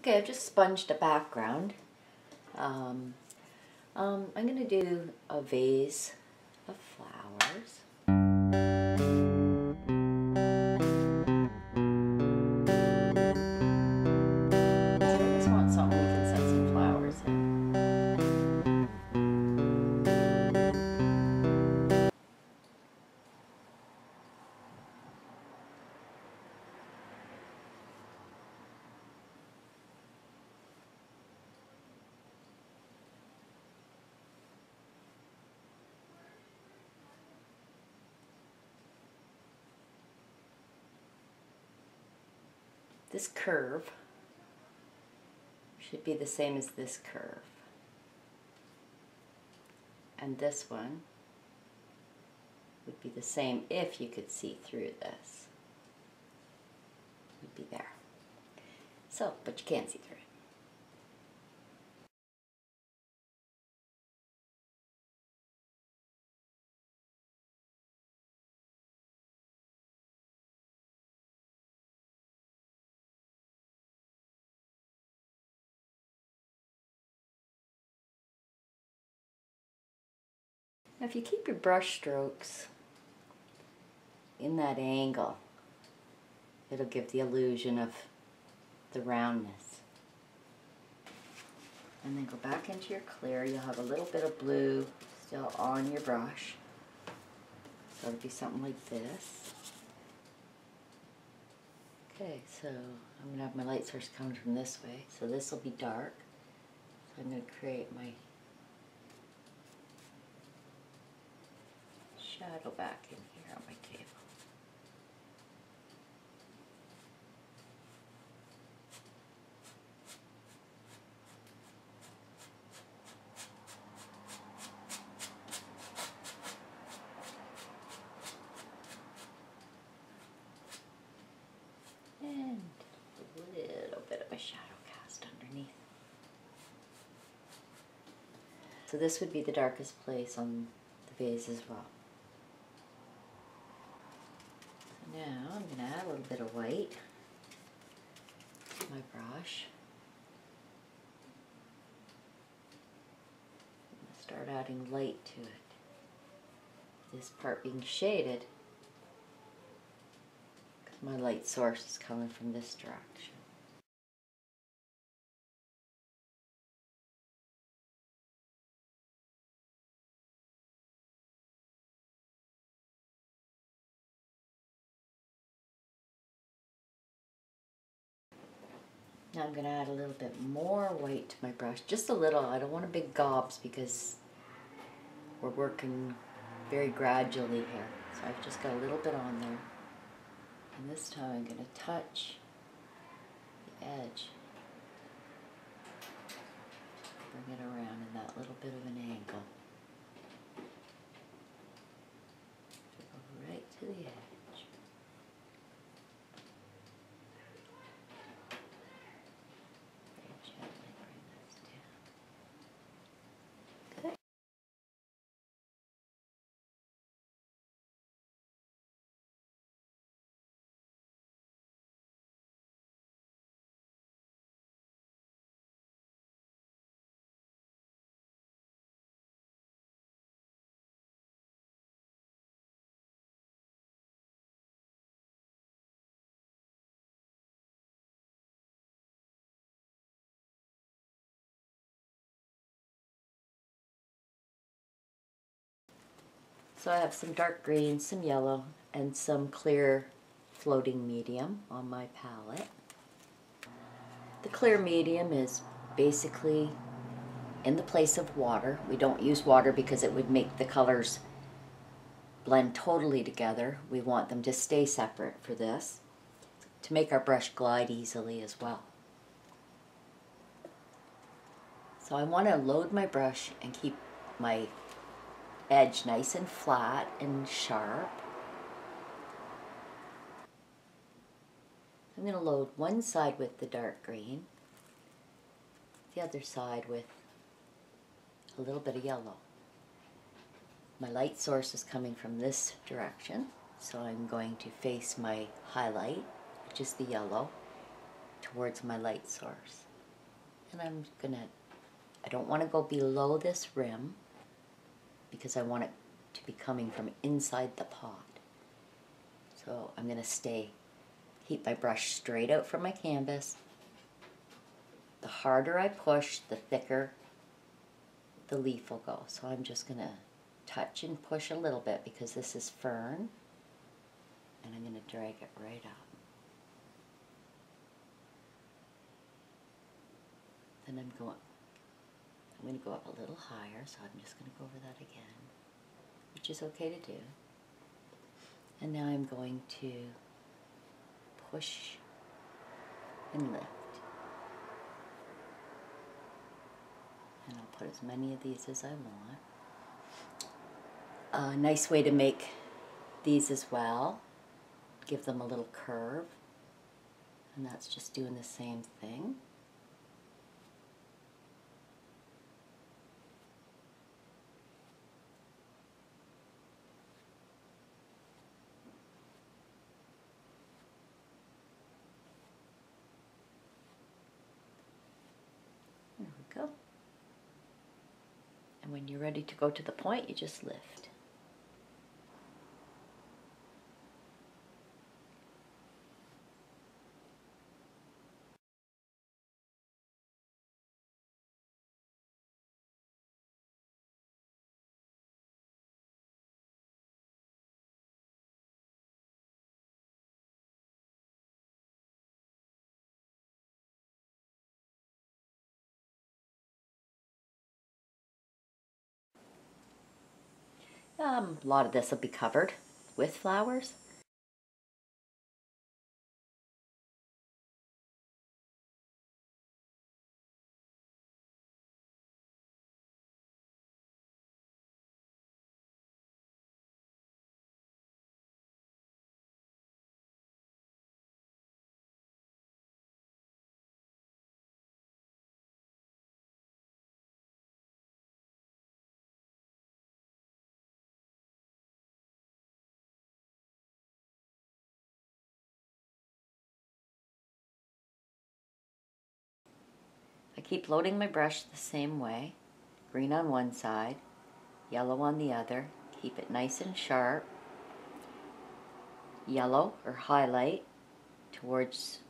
Okay, I've just sponged a background. Um, um, I'm going to do a vase of flowers. This curve should be the same as this curve. And this one would be the same if you could see through this. Would be there. So, but you can't see through Now if you keep your brush strokes in that angle, it'll give the illusion of the roundness. And then go back into your clear. You'll have a little bit of blue still on your brush. So it'll be something like this. Okay, so I'm going to have my light source coming from this way. So this will be dark. So I'm going to create my shadow back in here on my table. And a little bit of a shadow cast underneath. So this would be the darkest place on the vase as well. So now I'm going to add a little bit of white my brush. Start adding light to it. This part being shaded because my light source is coming from this direction. I'm going to add a little bit more white to my brush, just a little. I don't want a big gobs because we're working very gradually here. So I've just got a little bit on there. And this time I'm going to touch the edge. Bring it around in that little bit of an angle. Go right to the edge. Very gently bring this down. Good. So I have some dark green, some yellow, and some clear floating medium on my palette. The clear medium is basically in the place of water. We don't use water because it would make the colors blend totally together. We want them to stay separate for this to make our brush glide easily as well. So I want to load my brush and keep my edge nice and flat and sharp. I'm going to load one side with the dark green, the other side with a little bit of yellow. My light source is coming from this direction, so I'm going to face my highlight, which is the yellow, towards my light source. And I'm gonna, I don't wanna go below this rim because I want it to be coming from inside the pot. So I'm gonna stay, keep my brush straight out from my canvas. The harder I push, the thicker the leaf will go. So I'm just gonna touch and push a little bit because this is fern. And I'm gonna drag it right up. Then I'm going, I'm gonna go up a little higher, so I'm just gonna go over that again, which is okay to do. And now I'm going to push and lift. And I'll put as many of these as I want. A nice way to make these as well, give them a little curve. And that's just doing the same thing. There we And when you're ready to go to the point, you just lift. Um, a lot of this will be covered with flowers. Keep loading my brush the same way. Green on one side, yellow on the other. Keep it nice and sharp. Yellow or highlight towards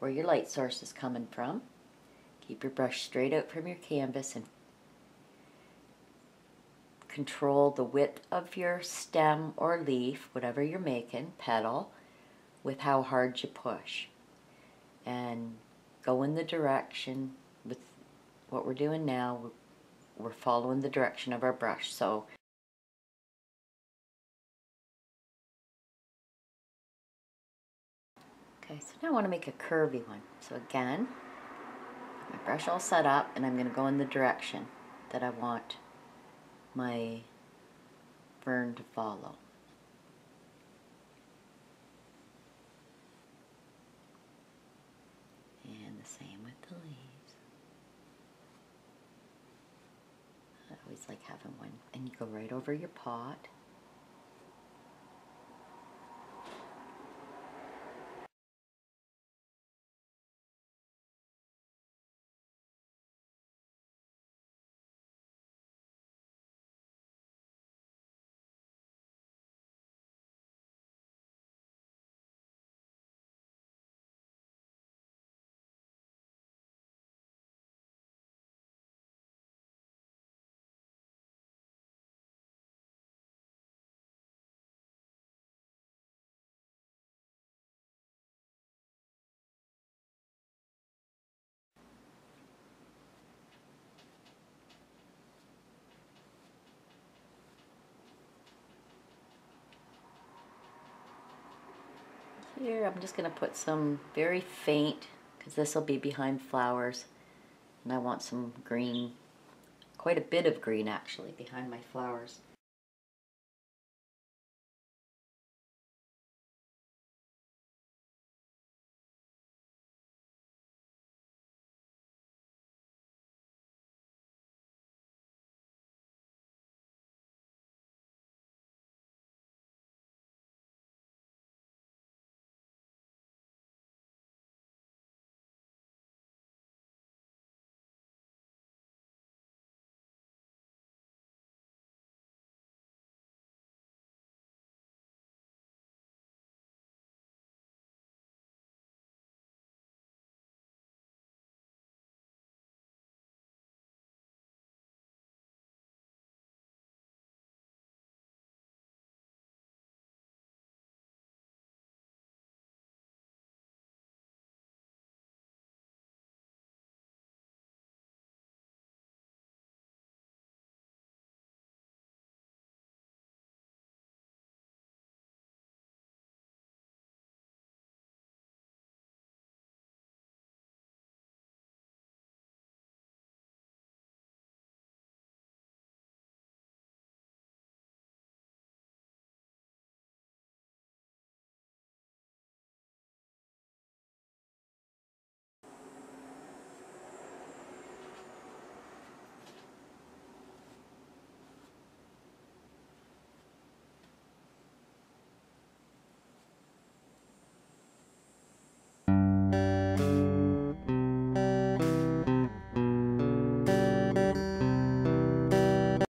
where your light source is coming from. Keep your brush straight out from your canvas and control the width of your stem or leaf, whatever you're making, petal, with how hard you push. And go in the direction with what we're doing now. We're following the direction of our brush. So Okay, so now I want to make a curvy one. So again, my brush all set up and I'm going to go in the direction that I want my fern to follow. And the same with the leaves. I always like having one. And you go right over your pot. Here I'm just going to put some very faint, because this will be behind flowers, and I want some green, quite a bit of green actually behind my flowers.